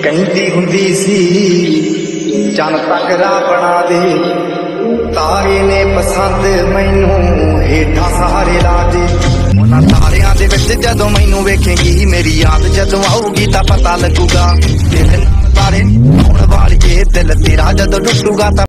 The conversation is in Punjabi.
ਕਹਿੰਦੀ ਹੁੰਦੀ ਸੀ। ਚੰਨ ਤੱਕਰਾ ਬਣਾ ਦੇ। ਤਾਰੇ ਨੇ ਪਸੰਦ ਮੈਨੂੰ ਹੇਠਾਂ ਸਹਾਰੇ ਲਾ ਦੇ। ਉਹਨਾਂ ਤਾਰਿਆਂ ਦੇ ਵਿੱਚ ਜਦੋਂ ਮੈਨੂੰ ਵੇਖੇਗੀ, ਮੇਰੀ ਯਾਦ ਜਦੋਂ ਆਊਗੀ ਤਾਂ ਪਤਾ ਲੱਗੂਗਾ। ਦਿਲ ਨਾਲ ਤਾਰੇ ਆਉਣ ਵਾਲੀਏ, ਦਿਲ ਤੇਰਾ ਜਦੋਂ ਟੁੱਟੂਗਾ ਤਾਂ